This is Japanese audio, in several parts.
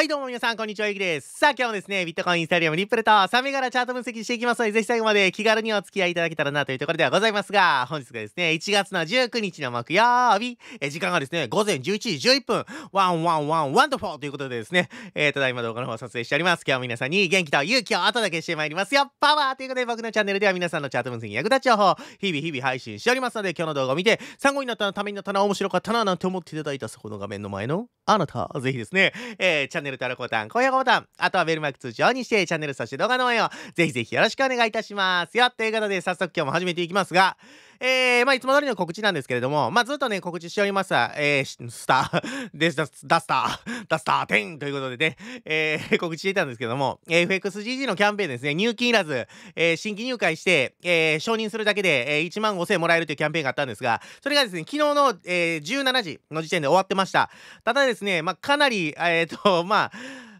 はいどうも皆さんこんにちはゆきです。さあ今日もですねビットコインイーサリアムリップルと3銘柄チャート分析していきますのでぜひ最後まで気軽にお付き合いいただけたらなというところではございますが本日がですね1月の19日の木曜日。え時間がですね午前11時11分。ワンワンワンワンだフォーということでですねえー、ただいま動画の方撮影しております。今日も皆さんに元気と勇気をお届けしてまいります。よパワーということで僕のチャンネルでは皆さんのチャート分析に役立つ情報日々日々配信しておりますので今日の動画を見て参考になったのためになったな面白かったななんて思っていただいたそこの画面の前のあなたぜひですね、えー、チャンネル登録ボタン高評価ボタン、あとはベルマーク通知オンにして、チャンネルそして動画の応援をぜひぜひよろしくお願いいたしますよ。ということで、早速今日も始めていきますが、えー、まあ、いつも通りの告知なんですけれども、まあ、ずっとね、告知しておりますえー、スター、デスダス、ダスター、ダスター10ということでね、えー、告知していたんですけども、FXGG のキャンペーンですね、入金いらず、えー、新規入会して、えー、承認するだけで、えー、1万5000もらえるというキャンペーンがあったんですが、それがですね、昨日の、えー、17時の時点で終わってました。ただですね、まあ、かなり、えっ、ー、と、まあ、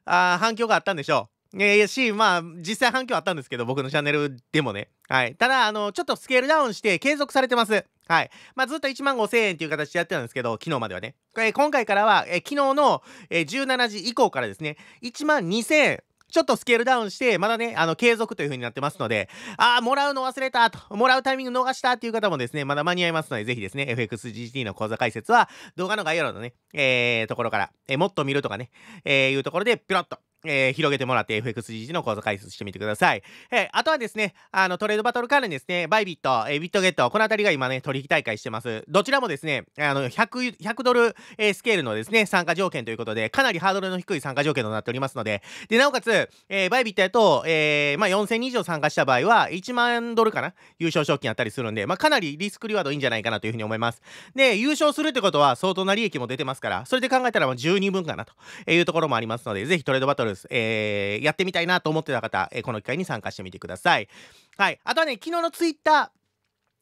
あ反響があったんでしょう。えー、し、まあ、実際反響あったんですけど、僕のチャンネルでもね。はい。ただ、あの、ちょっとスケールダウンして継続されてます。はい。まあ、ずっと1万5000円っていう形でやってたんですけど、昨日まではね。えー、今回からは、えー、昨日の、えー、17時以降からですね、1万2000円。ちょっとスケールダウンして、まだね、あの、継続という風になってますので、ああ、もらうの忘れたと、もらうタイミング逃したっていう方もですね、まだ間に合いますので、ぜひですね、FXGT の講座解説は、動画の概要欄のね、えー、ところから、えー、もっと見るとかね、えー、いうところで、ピロッと、えー、広げてもらって FXGG の講座解説してみてください。えー、あとはですね、あの、トレードバトル関連ですね、バイビット、えー、ビットゲット、このあたりが今ね、取引大会してます。どちらもですね、あの、100、100ドル、えー、スケールのですね、参加条件ということで、かなりハードルの低い参加条件となっておりますので、で、なおかつ、えー、バイビットやと、えー、まあ、4000人以上参加した場合は、1万ドルかな優勝賞金あったりするんで、まあ、かなりリスクリワードいいんじゃないかなというふうに思います。で、優勝するってことは相当な利益も出てますから、それで考えたらもう十二分かなというところもありますので、ぜひトレードバトル、えー、えー、やってみたいなと思ってた方、えー、この機会に参加してみてください。はい。あとはね、昨日のツイッター、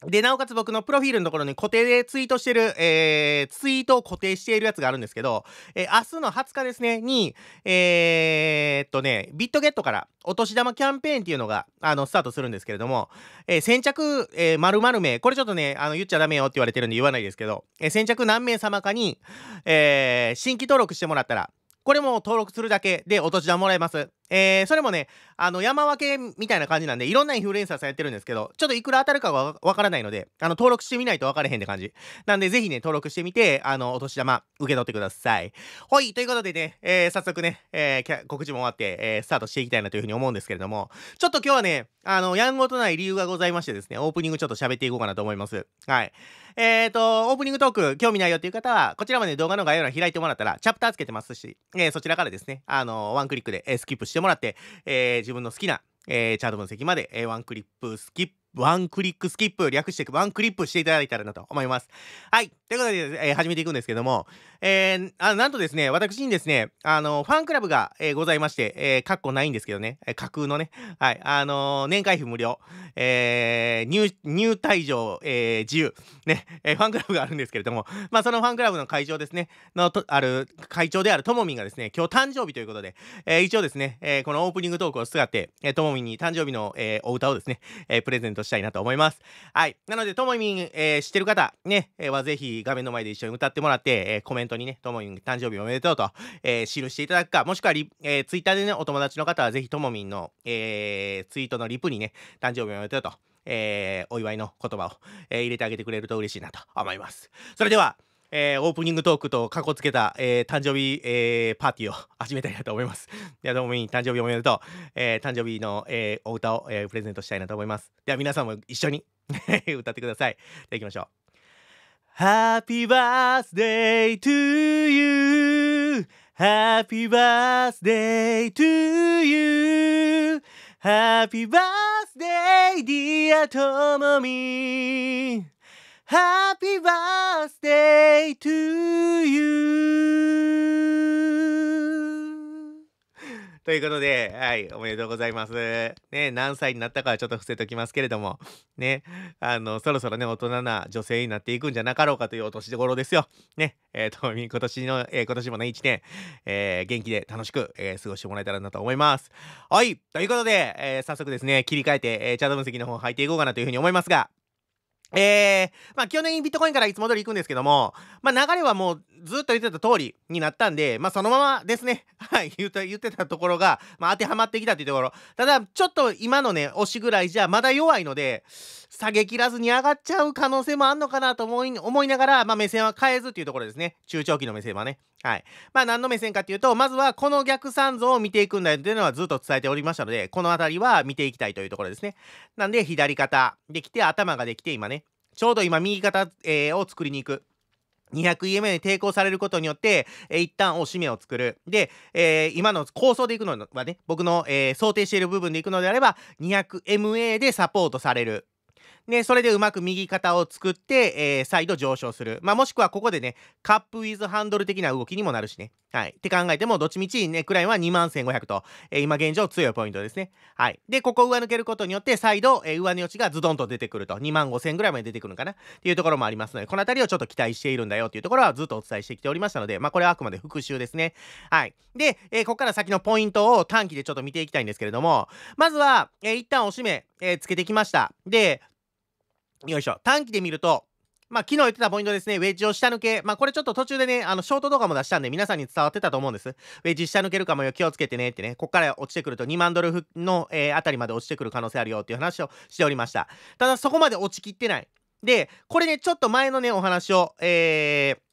で、なおかつ僕のプロフィールのところに固定でツイートしてる、えー、ツイートを固定しているやつがあるんですけど、えー、明日の20日ですね、に、えー、っとね、ビットゲットからお年玉キャンペーンっていうのが、あの、スタートするんですけれども、えー、先着、えー、〇〇名、これちょっとね、あの、言っちゃダメよって言われてるんで言わないですけど、えー、先着何名様かに、えー、新規登録してもらったら、これも登録するだけでお年玉もらえます。えー、それもね、あの、山分けみたいな感じなんで、いろんなインフルエンサーさんやってるんですけど、ちょっといくら当たるかがわからないので、あの、登録してみないと分からへんって感じ。なんで、ぜひね、登録してみて、あの、お年玉受け取ってください。ほい、ということでね、えー、早速ね、えー、告知も終わって、えー、スタートしていきたいなというふうに思うんですけれども、ちょっと今日はね、あの、やんごとない理由がございましてですね、オープニングちょっと喋っていこうかなと思います。はい。えーと、オープニングトーク、興味ないよっていう方は、こちらまで動画の概要欄開いてもらったら、チャプターつけてますし、えー、そちらからですね、あの、ワンクリックで、えー、スキップしててもらって、えー、自分の好きな、えー、チャート分析まで、えー、ワンクリックスキップワンクリックスキップ、略してワンクリップしていただいたらなと思います。はい。ということで、えー、始めていくんですけども、えー、あなんとですね、私にですね、あの、ファンクラブが、えー、ございまして、えー、かっこないんですけどね、えー、架空のね、はい、あのー、年会費無料、えー、入、入退場、えー、自由、ね、えー、ファンクラブがあるんですけれども、まあ、そのファンクラブの会長ですね、のと、ある、会長であるともみんがですね、今日誕生日ということで、えー、一応ですね、えー、このオープニングトークを使って、えー、ともみんに誕生日の、えー、お歌をですね、えー、プレゼントしたいなと思います。はい。なので、ともみん、えー、知ってる方、ね、えー、はぜひ画面の前で一緒に歌ってもらって、えー、コメントにね、ともみん誕生日おめでとうと、えー、記していただくか、もしくはリ、えー、ツイッターでね、お友達の方はぜひともみんの、えー、ツイートのリプにね、誕生日おめでとうと、えー、お祝いの言葉を、え、入れてあげてくれると嬉しいなと思います。それでは、えー、オープニングトークとかこつけた、えー、誕生日、えー、パーティーを始めたいなと思います。では、どうもみん、誕生日おめでとう。え、誕生日の、え、お歌を、え、プレゼントしたいなと思います。では、皆さんも一緒に 歌ってください。では、行きましょう。Happy birthday to you. Happy birthday to you. Happy birthday dear Tomomi Happy birthday to you ということで、はい、おめでとうございます。ね、何歳になったかはちょっと伏せときますけれども、ね、あの、そろそろね、大人な女性になっていくんじゃなかろうかというお年頃ですよ。ね、えっ、ー、と、今年の、えー、今年もね、1年、えー、元気で楽しく、え過ごしてもらえたらなと思います。はい、ということで、え早速ですね、切り替えて、えチャート分析の方入っていこうかなというふうに思いますが、えー、まあ基本的にビットコインからいつも通り行くんですけども、まあ流れはもうずっと言ってた通りになったんで、まあそのままですね。はい、言ってたところが、まあ当てはまってきたというところ。ただ、ちょっと今のね、押しぐらいじゃまだ弱いので、下げ切らずに上がっちゃう可能性もあんのかなと思い、思いながら、まあ目線は変えずっていうところですね。中長期の目線はね。はい。まあ何の目線かっていうと、まずはこの逆三像を見ていくんだよっていうのはずっと伝えておりましたので、この辺りは見ていきたいというところですね。なんで、左肩できて、頭ができて、今ね、ちょうど今右肩、えー、を作りに行く。200EMA に抵抗されることによって、えー、一旦おしめを作る。で、えー、今の構想でいくのはね、僕の、えー、想定している部分でいくのであれば、200MA でサポートされる。で、それでうまく右肩を作って、えー、再度上昇する。まあ、もしくはここでね、カップウィズハンドル的な動きにもなるしね。はい。って考えても、どっちみちネックラインは21,500と、えー、今現状強いポイントですね。はい。で、ここ上抜けることによって、再度、えー、上値落ちがズドンと出てくると。25,000ぐらいまで出てくるのかな？っていうところもありますので、この辺りをちょっと期待しているんだよっていうところはずっとお伝えしてきておりましたので、まあ、これはあくまで復習ですね。はい。で、えー、ここから先のポイントを短期でちょっと見ていきたいんですけれども、まずは、えー、一旦おしめ、えー、つけてきました。で、よいしょ。短期で見ると、まあ、昨日言ってたポイントですね。ウェッジを下抜け。まあ、これちょっと途中でね、あの、ショート動画も出したんで、皆さんに伝わってたと思うんです。ウェッジ下抜けるかもよ、気をつけてねってね。こっから落ちてくると2万ドルの、えー、あたりまで落ちてくる可能性あるよっていう話をしておりました。ただ、そこまで落ちきってない。で、これね、ちょっと前のね、お話を、えー、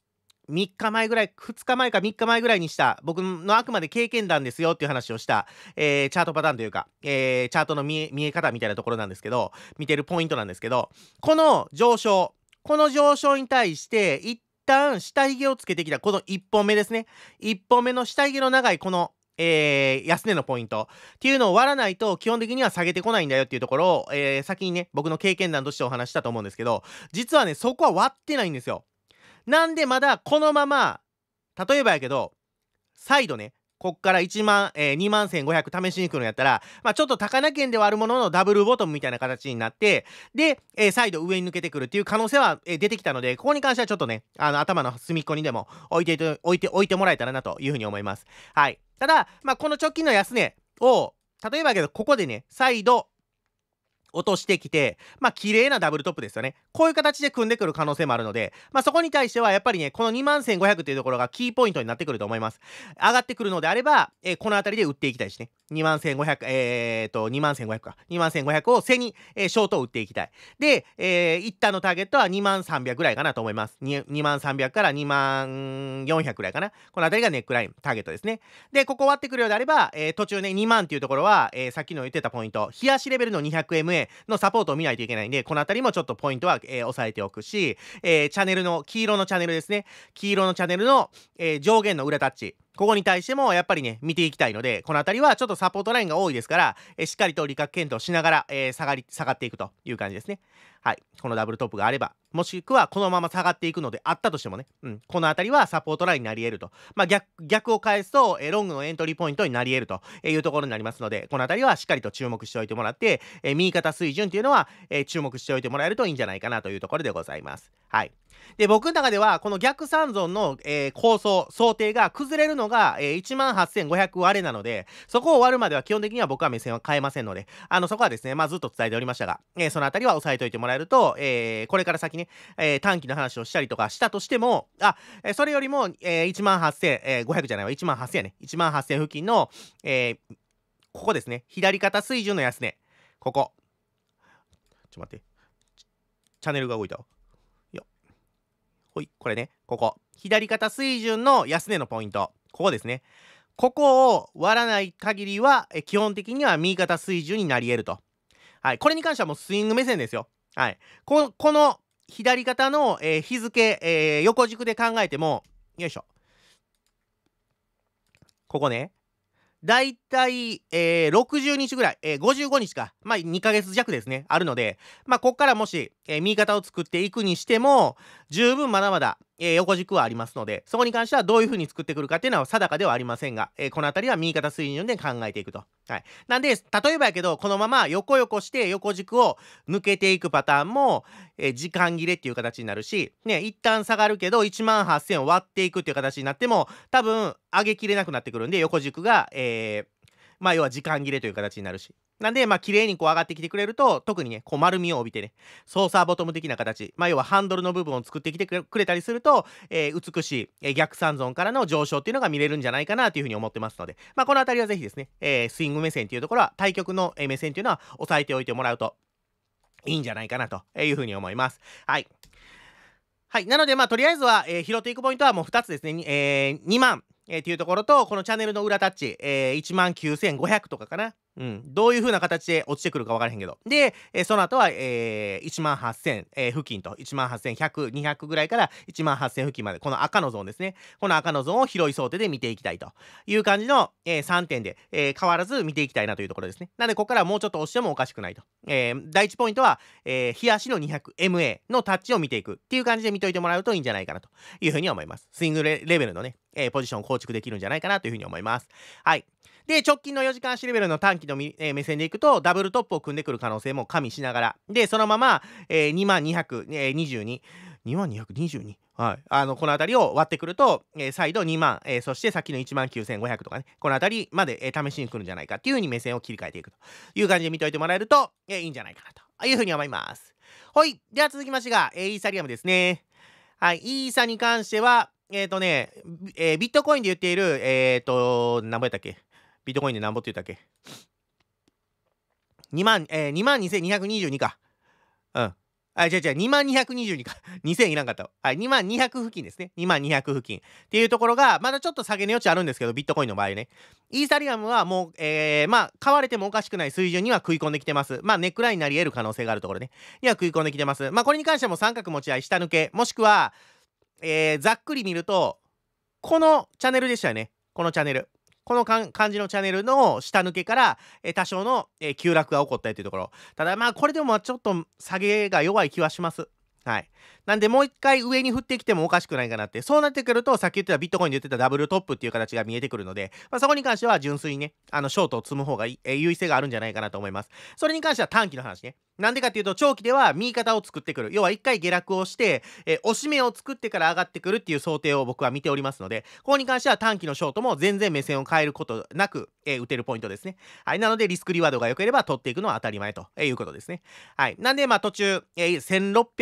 3日前ぐらい、2日前か3日前ぐらいにした、僕のあくまで経験談ですよっていう話をした、えー、チャートパターンというか、えー、チャートの見え見え方みたいなところなんですけど、見てるポイントなんですけど、この上昇、この上昇に対して、一旦下髭をつけてきたこの1本目ですね。1本目の下髭の長いこのえー、安値のポイントっていうのを割らないと基本的には下げてこないんだよっていうところを、えー、先にね、僕の経験談としてお話したと思うんですけど、実はね、そこは割ってないんですよ。なんでまだこのまま、例えばやけど、再度ね、こっから1万、えー、2万1500試しに来るのやったら、まあ、ちょっと高値圏ではあるもののダブルボトムみたいな形になって、で、えー、再度上に抜けてくるっていう可能性は、えー、出てきたので、ここに関してはちょっとね、あの、頭の隅っこにでも置いて、置いて、置いてもらえたらなというふうに思います。はい。ただ、まあ、この直近の安値を、例えばやけど、ここでね、再度、落としてきて、まあ、綺麗なダブルトップですよね。こういう形で組んでくる可能性もあるので、まあ、そこに対しては、やっぱりね、この2万1500というところがキーポイントになってくると思います。上がってくるのであれば、えー、この辺りで売っていきたいしね。21,500、えーと、2万1500か。2万1500を背に、えー、ショートを売っていきたい。で、えー、一旦のターゲットは23,300ぐらいかなと思います。23,300から2万400ぐらいかな。この辺りがネックライン、ターゲットですね。で、ここ割ってくるようであれば、えー、途中ね、2万っていうところは、えー、さっきの言ってたポイント、冷やしレベルの 200MA のサポートを見ないといけないんで、この辺りもちょっとポイントは、えー、押さえておくし、えー、チャンネルの、黄色のチャンネルですね。黄色のチャンネルの、えー、上限の裏タッチ。ここに対してもやっぱりね、見ていきたいので、この辺りはちょっとサポートラインが多いですから、え、しっかりと利確検討しながら、えー、下がり、下がっていくという感じですね。はい。このダブルトップがあれば、もしくはこのまま下がっていくのであったとしてもね、うん、この辺りはサポートラインになり得ると。まあ逆、逆を返すと、え、ロングのエントリーポイントになり得るというところになりますので、この辺りはしっかりと注目しておいてもらって、え、右肩水準っていうのは、え、注目しておいてもらえるといいんじゃないかなというところでございます。はい。で、僕の中では、この逆三尊の、えー、構想、想定が崩れるのが、えー、18,500割れなので、そこを割るまでは基本的には僕は目線は変えませんので、あの、そこはですね、まあずっと伝えておりましたが、えー、そのあたりは押さえておいてもらえると、えー、これから先ね、えー、短期の話をしたりとかしたとしても、あ、え、それよりも、えー、18,500じゃないわ、18,800やね。18,800付近の、え、ここですね、左肩水準の安値。ここ。ちょっと待って。チャンネルが動いたよ。ほい、これね、ここ。左肩水準の安値のポイント。ここですね。ここを割らない限りは、え基本的には右肩水準になり得ると。はい。これに関してはもうスイング目線ですよ。はい。ここの左肩の、えー、日付、えー、横軸で考えても、よいしょ。ここね。だいたい、えー、60日ぐらい、えー、55日か、まあ、2ヶ月弱ですね、あるので、まあ、ここからもし、えー、右肩を作っていくにしても、十分まだまだ、えー、横軸はありますので、そこに関してはどういう風に作ってくるかっていうのは定かではありませんが、えー、この辺りは右肩水準で考えていくと。はい。なんで、例えばやけど、このまま横横して横軸を抜けていくパターンも、えー、時間切れっていう形になるし、ね、一旦下がるけど、1万8000を割っていくっていう形になっても、多分、上げきれなくなってくるんで、横軸が、えー、まあ、要は時間切れという形になるし。なんで、まあ、綺麗にこう上がってきてくれると、特にね、こう丸みを帯びてね、ソーサーボトム的な形、まあ、要はハンドルの部分を作ってきてくれたりすると、えー、美しい、えー、逆三ゾーンからの上昇っていうのが見れるんじゃないかなというふうに思ってますので、まあ、この辺りはぜひですね、えー、スイング目線っていうところは、対局の目線っていうのは押さえておいてもらうといいんじゃないかなというふうに思います。はい。はい。なので、まあ、とりあえずは、えー、拾っていくポイントはもう2つですね。えー、2万、えー、っていうところと、このチャンネルの裏タッチ、えー、1万9500とかかな。うん、どういう風な形で落ちてくるか分からへんけど。で、えー、その後は、えー、1万8000、えー、付近と、1万8100、200ぐらいから1万8000付近まで、この赤のゾーンですね。この赤のゾーンを広い想定で見ていきたいという感じの、えー、3点で、え、変わらず見ていきたいなというところですね。なので、ここからもうちょっと押してもおかしくないと。え、第1ポイントは、えー、日足の 200MA のタッチを見ていくっていう感じで見といてもらうといいんじゃないかなという風に思います。スイングレベルのね、え、ポジションを構築できるんじゃないかなという風に思います。はい。で、直近の4時間足レベルの短期の、えー、目線でいくと、ダブルトップを組んでくる可能性も加味しながら、で、そのまま、えー、2万222、2万 222? はい。あの、この辺りを割ってくると、えー、再度2万、えー、そしてさっきの1万9500とかね、この辺りまで、えー、試しに来るんじゃないかっていう風に目線を切り替えていくという感じで見といてもらえると、えー、いいんじゃないかなという風に思います。はい。では続きましてが、えー、イーサリアムですね。はい。イーサに関しては、えっ、ー、とね、えー、ビットコインで言っている、えっ、ー、と、何ぼやったっけ？ビットコインで何ぼって言ったっけ ?2 万、えー、2万2222か。うん。あ、違う違う、2万222か。2000いらんかった。はい、2万200付近ですね。2万200付近。っていうところが、まだちょっと下げの余地あるんですけど、ビットコインの場合ね。イーサリアムはもう、えー、まあ、買われてもおかしくない水準には食い込んできてます。まあ、ネックラインになり得る可能性があるところね。には食い込んできてます。まあ、これに関しても三角持ち合い、下抜け、もしくは、えー、ざっくり見ると、このチャンネルでしたよね。このチャンネル。この感じのチャンネルの下抜けから、えー、多少の、えー、急落が起こったりというところ。ただまあこれでもちょっと下げが弱い気はします。はい。なんでもう一回上に振ってきてもおかしくないかなって。そうなってくると、さっき言ってたビットコインで言ってたダブルトップっていう形が見えてくるので、まあ、そこに関しては純粋にね、あの、ショートを積む方が、え、優位性があるんじゃないかなと思います。それに関しては短期の話ね。なんでかっていうと、長期では右肩を作ってくる。要は一回下落をして、えー、押し目を作ってから上がってくるっていう想定を僕は見ておりますので、ここに関しては短期のショートも全然目線を変えることなく、えー、打てるポイントですね。はい。なので、リスクリワードが良ければ取っていくのは当たり前ということですね。はい。なんで、まあ途中、えー、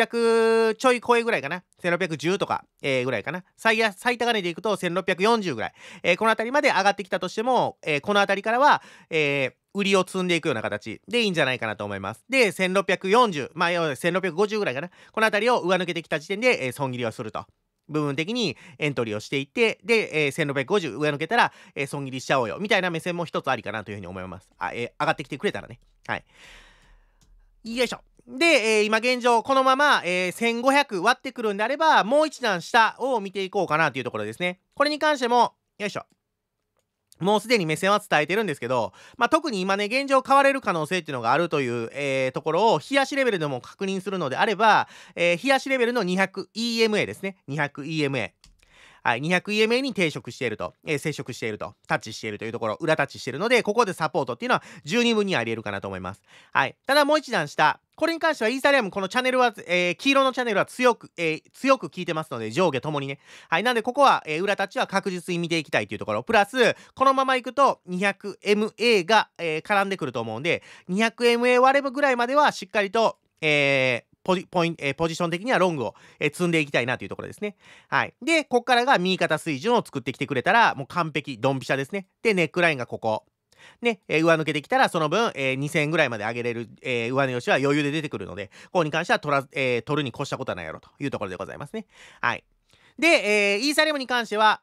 1600ちょい超えぐらいかな。1610とか、えー、ぐらいかな。最最高値でいくと1640ぐらい。えー、この辺りまで上がってきたとしても、えー、この辺りからは、え、売りを積んでいくような形でいいんじゃないかなと思います。で、1640、まあ、1650ぐらいかな。この辺りを上抜けてきた時点で、え、損切りをすると。部分的にエントリーをしていって、で、えー、1650上抜けたら、えー、損切りしちゃおうよ。みたいな目線も一つありかなというふうに思います。あ、えー、上がってきてくれたらね。はい。よいしょ。で、えー、今現状、このまま、えー、1500割ってくるんであれば、もう一段下を見ていこうかなというところですね。これに関しても、よいしょ。もうすでに目線は伝えてるんですけど、まあ、特に今ね、現状買われる可能性っていうのがあるという、えー、ところを、冷やしレベルでも確認するのであれば、えー、冷やしレベルの 200EMA ですね。200EMA。はい、200EMA に抵触していると、えー、接触していると、タッチしているというところ、裏タッチしているので、ここでサポートっていうのは十二分にあり得るかなと思います。はい。ただもう一段下、これに関してはイーサリアムこのチャンネルは、えー、黄色のチャンネルは強く、えー、強く効いてますので上下ともにね。はい。なんでここは、えー、裏タッチは確実に見ていきたいというところ。プラス、このままいくと 200MA が、えー、絡んでくると思うんで、200MA 割れぐらいまではしっかりと、えー、ポジポインえ、ポジション的にはロングを、え、積んでいきたいなというところですね。はい。で、こっからが右肩水準を作ってきてくれたら、もう完璧、ドンピシャですね。で、ネックラインがここ。ね、えー、上抜けてきたら、その分、えー、2000円ぐらいまで上げれる、えー、上値よしは余裕で出てくるので、ここに関しては取ら、えー、取るに越したことはないやろというところでございますね。はい。で、えー、イーサリアムに関しては、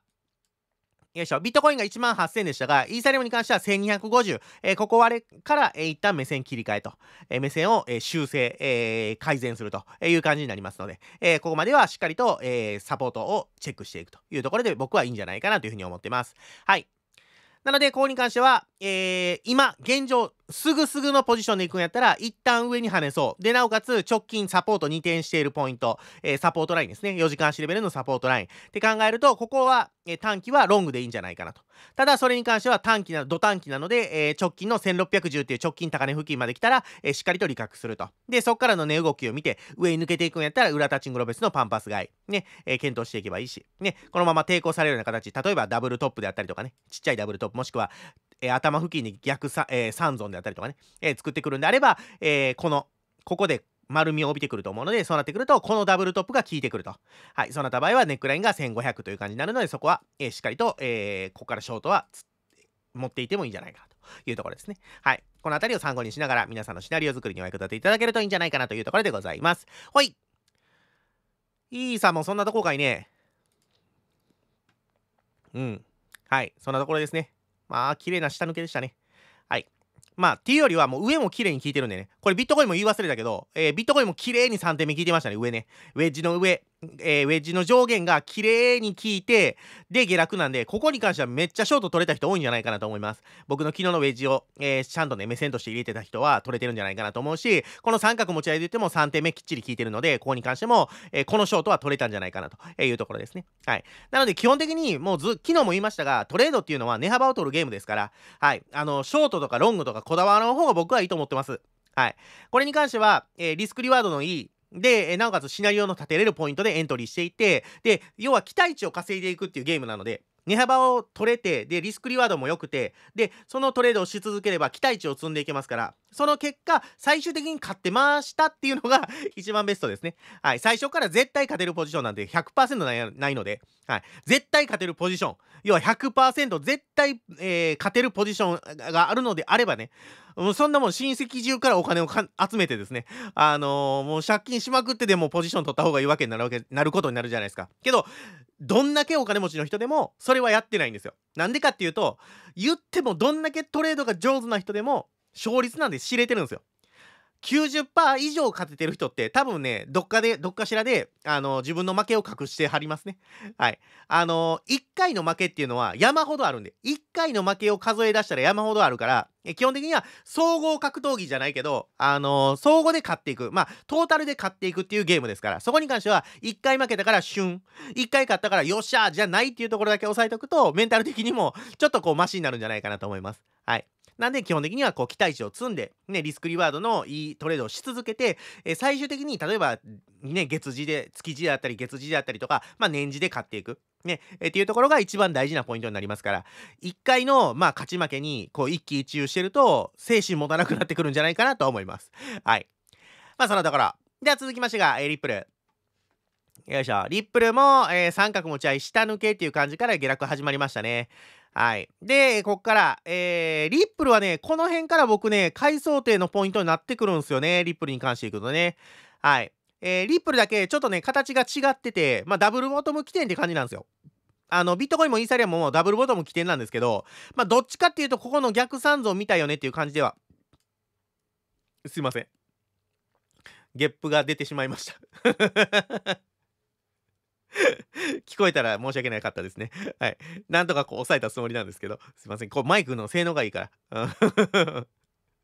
よいしょ。ビットコインが1万8000でしたが、イーサリアムに関しては1250。えー、ここ割れから、えー、一旦目線切り替えと、えー、目線を、えー、修正、えー、改善するという感じになりますので、えー、ここまではしっかりと、えー、サポートをチェックしていくというところで僕はいいんじゃないかなというふうに思ってます。はい。なので、ここに関しては、えー、今、現状、すぐすぐのポジションで行くんやったら、一旦上に跳ねそう。で、なおかつ、直近サポート2点しているポイント、えー、サポートラインですね。4時間足レベルのサポートライン。って考えると、ここは、えー、短期はロングでいいんじゃないかなと。ただ、それに関しては短期な、ド短期なので、えー、直近の1610っていう直近高値付近まで来たら、え、しっかりと利確すると。で、そこからの値動きを見て、上に抜けていくんやったら、裏タッチングロベスのパンパス買い、ね、え、検討していけばいいし、ね、このまま抵抗されるような形、例えばダブルトップであったりとかね、ちっちゃいダブルトップ、もしくは、えー、頭付近に逆さ、えー、三尊であったりとかね、えー、作ってくるんであれば、えー、この、ここで丸みを帯びてくると思うので、そうなってくると、このダブルトップが効いてくると。はい、そうなった場合はネックラインが1500という感じになるので、そこは、えー、しっかりと、えー、ここからショートは持っていてもいいんじゃないかなというところですね。はい。この辺りを参考にしながら、皆さんのシナリオ作りにお役立ていただけるといいんじゃないかなというところでございます。ほい。いいさんもそんなとこかいね。うん。はい。そんなところですね。まあ、綺麗な下抜けでしたね。はい。まあ、っていうよりはもう上も綺麗に効いてるんでね。これビットコインも言い忘れたけど、えー、ビットコインも綺麗に3点目効いてましたね、上ね。ウェッジの上。えー、ウェッジの上限が綺麗に効いて、で、下落なんで、ここに関してはめっちゃショート取れた人多いんじゃないかなと思います。僕の昨日のウェッジを、えー、ちゃんとね、目線として入れてた人は取れてるんじゃないかなと思うし、この三角持ち合いで言っても3点目きっちり効いてるので、ここに関しても、えー、このショートは取れたんじゃないかなというところですね。はい。なので、基本的にもうず、昨日も言いましたが、トレードっていうのは値幅を取るゲームですから、はい。あの、ショートとかロングとかこだわらの方が僕はいいと思ってます。はい。これに関しては、え、リスクリワードのいい、で、なおかつシナリオの立てれるポイントでエントリーしていて、で、要は期待値を稼いでいくっていうゲームなので、値幅を取れて、で、リスクリワードも良くて、で、そのトレードをし続ければ期待値を積んでいけますから、その結果、最終的に勝ってましたっていうのが 一番ベストですね。はい。最初から絶対勝てるポジションなんて100%ないので、はい。絶対勝てるポジション、要は100%絶対、えー、勝てるポジションがあるのであればね、もうそんなもん親戚中からお金を集めてですね、あのー、もう借金しまくってでもポジション取った方がいいわけになるわけ、なることになるじゃないですか。けど、どんだけお金持ちの人でも、それはやってないんですよ。なんでかっていうと、言ってもどんだけトレードが上手な人でも、勝率なんで知れてるんですよ。90%以上勝ててる人って多分ね、どっかで、どっかしらで、あの、自分の負けを隠してはりますね。はい。あの、1回の負けっていうのは山ほどあるんで、1回の負けを数え出したら山ほどあるから、基本的には総合格闘技じゃないけど、あの総合で勝っていく。まあ、トータルで勝っていくっていうゲームですから、そこに関しては、1回負けたから旬、1回勝ったからよっしゃじゃないっていうところだけ押さえておくと、メンタル的にもちょっとこうマシになるんじゃないかなと思います。はい。なんで基本的にはこう期待値を積んで、ね、リスクリワードのいいトレードをし続けて、え最終的に例えば、ね、月次で、月次であったり月次であったりとか、まあ、年次で買っていく。ね、えっていうところが一番大事なポイントになりますから、1回の、まあ、勝ち負けに、こう、一喜一憂してると、精神持たなくなってくるんじゃないかなと思います。はい。まあ、そのところ。では続きましてが、え、リップル。よいしょ。リップルも、えー、三角持ち合い下抜けっていう感じから下落始まりましたね。はい。で、こっから、えー、リップルはね、この辺から僕ね、買い想定のポイントになってくるんですよね。リップルに関していくとね。はい。えー、リップルだけちょっとね、形が違ってて、まあ、ダブルボトム起点って感じなんですよ。あの、ビットコインもイーサリアムもダブルボトム起点なんですけど、まあ、どっちかっていうと、ここの逆三像見たよねっていう感じでは。すいません。ゲップが出てしまいました 聞こえたら申し訳なかったですね。はい。なんとかこう抑えたつもりなんですけど、すいません。こうマイクの性能がいいから。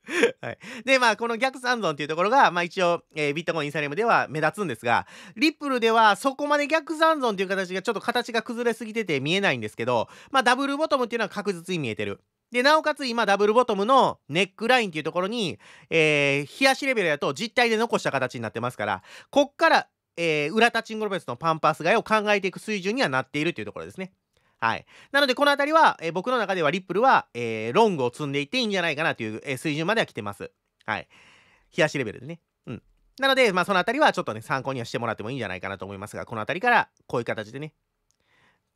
はい、でまあこの逆三尊っていうところが、まあ、一応、えー、ビットコインインサリアムでは目立つんですがリップルではそこまで逆三尊っていう形がちょっと形が崩れすぎてて見えないんですけど、まあ、ダブルボトムっていうのは確実に見えてる。でなおかつ今ダブルボトムのネックラインっていうところに、えー、冷やしレベルやと実体で残した形になってますからこっからえー、裏タッチングロペスのパンパース買いを考えていく水準にはなっているというところですね。はい。なので、この辺りは、えー、僕の中ではリップルは、えー、ロングを積んでいっていいんじゃないかなという、えー、水準までは来てます。はい。冷やしレベルでね。うん。なので、まあ、その辺りはちょっとね、参考にはしてもらってもいいんじゃないかなと思いますが、この辺りからこういう形でね、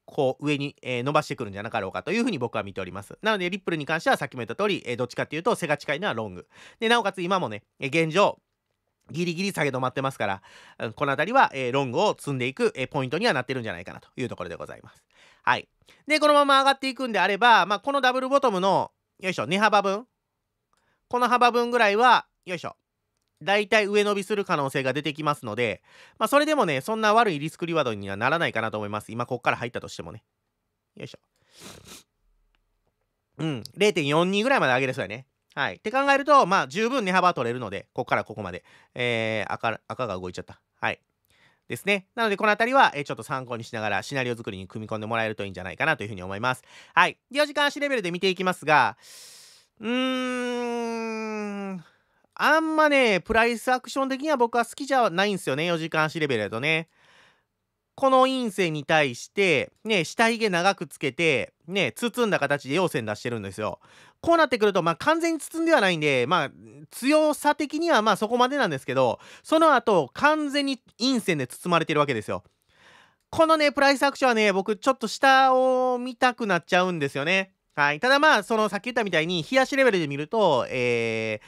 こう上に、え、伸ばしてくるんじゃなかろうかというふうに僕は見ております。なので、リップルに関してはさっきも言った通り、え、どっちかっていうと背が近いのはロング。で、なおかつ今もね、え、現状、ギリギリ下げ止まってますから、この辺りは、えー、ロングを積んでいく、えー、ポイントにはなってるんじゃないかなというところでございます。はい。で、このまま上がっていくんであれば、まあ、このダブルボトムの、よいしょ、値幅分。この幅分ぐらいは、よいしょ。だいたい上伸びする可能性が出てきますので、まあ、それでもね、そんな悪いリスクリワードにはならないかなと思います。今、こっから入ったとしてもね。よいしょ。うん、0.42ぐらいまで上げれそうやね。はい。って考えると、まあ、十分値幅取れるので、ここからここまで。えー、赤、赤が動いちゃった。はい。ですね。なので、この辺りは、えー、ちょっと参考にしながら、シナリオ作りに組み込んでもらえるといいんじゃないかなというふうに思います。はい。4時間足レベルで見ていきますが、うーん、あんまね、プライスアクション的には僕は好きじゃないんですよね。4時間足レベルだとね。この陰線に対してね下髭長くつけてね包んだ形で陽線出してるんですよ。こうなってくるとまあ完全に包んではないんでまあ強さ的にはまあそこまでなんですけどその後完全に陰線で包まれてるわけですよ。このねプライスアクションはね僕ちょっと下を見たくなっちゃうんですよね。はい。ただまあ、そのさっき言ったみたいに、冷やしレベルで見ると、えー、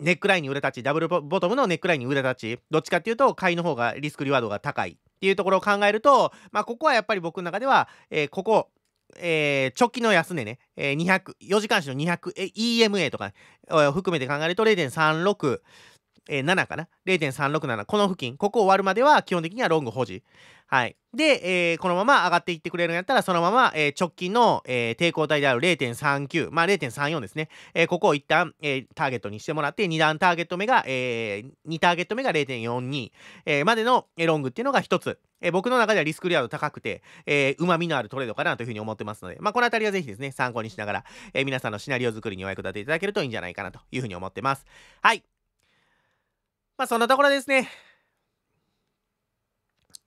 ネックラインに裏立ち、ダブルボトムのネックラインに売れたち、どっちかっていうと、買いの方がリスクリワードが高い。っていうところを考えると、まあ、ここはやっぱり僕の中では、えー、ここ、えー、直近の安値ね、えー、200、4時間足の 200EMA とか、ね、含めて考えると0.36、えー、7かな ?0.367。この付近。ここ終わるまでは基本的にはロング保持。はい。で、えー、このまま上がっていってくれるんやったら、そのまま、えー、直近の、えー、抵抗体である0.39、まあ0.34ですね。えここを一旦、えターゲットにしてもらって、2段ターゲット目が、え2ターゲット目が0.42、えまでの、えロングっていうのが1つ。え僕の中ではリスクリアード高くて、えー、旨味のあるトレードかなというふうに思ってますので、まあ、このあたりはぜひですね、参考にしながら、え皆さんのシナリオ作りにお役立ていただけるといいんじゃないかなというふうに思ってます。はい。まあ、そんなところですね。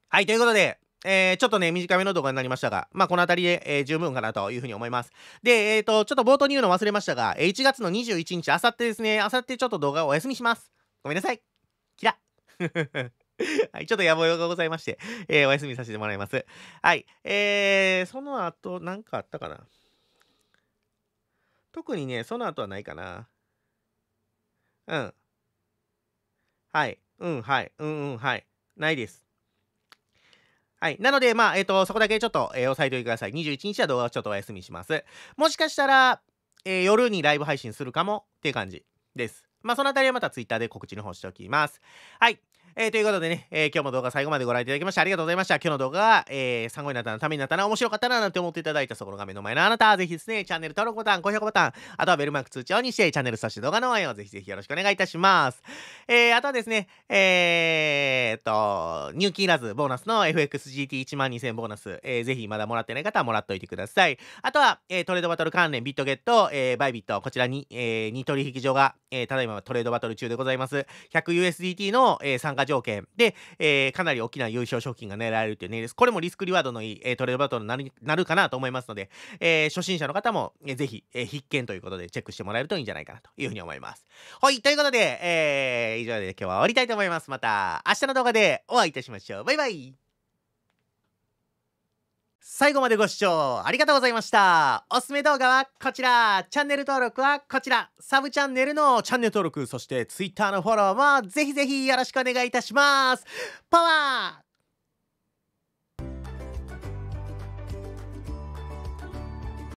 はい、ということで、えー、ちょっとね、短めの動画になりましたが、まあ、この辺りで、えー、十分かなというふうに思います。で、えっ、ー、と、ちょっと冒頭に言うの忘れましたが、1月の21日、あさってですね、あさってちょっと動画をお休みします。ごめんなさい。キラ はい、ちょっと野望がございまして、えー、お休みさせてもらいます。はい。えー、その後、なんかあったかな特にね、その後はないかな。うん。はい。うん、はい。うん、うん、はい。ないです。はい。なので、まあ、えっ、ー、と、そこだけちょっと、えー、押さえておいてください。21日は動画をちょっとお休みします。もしかしたら、えー、夜にライブ配信するかもっていう感じです。まあ、そのあたりはまた Twitter で告知の方しておきます。はい。えー、ということでね、えー、今日も動画最後までご覧いただきましてありがとうございました。今日の動画が、えー、参考になったのためになったな、面白かったな、なんて思っていただいたそこの画面の前のあなた、ぜひですね、チャンネル登録ボタン、高評価ボタン、あとはベルマーク通知をにして、チャンネルそして動画の応援をぜひぜひよろしくお願いいたします。えー、あとはですね、えー、っと、ニューキーラズボーナスの FXGT1 万2000ボーナス、えー、ぜひまだもらってない方はもらっといてください。あとは、えー、トレードバトル関連、ビットゲット、えー、バイビット、こちらに、えー、2取引所が、えー、ただいまトレードバトル中でございます。100USDT の、えー、参加条件で、えー、かなり大きな優勝賞金が狙えるというね、これもリスクリワードのいい、えー、トレードバトルになるなるかなと思いますので、えー、初心者の方も、えー、ぜひ、えー、必見ということでチェックしてもらえるといいんじゃないかなというふうに思います。はい、ということで、えー、以上で今日は終わりたいと思います。また明日の動画でお会いいたしましょう。バイバイ最後までご視聴ありがとうございました。おすすめ動画はこちら。チャンネル登録はこちら。サブチャンネルのチャンネル登録、そして Twitter のフォローもぜひぜひよろしくお願いいたします。パワー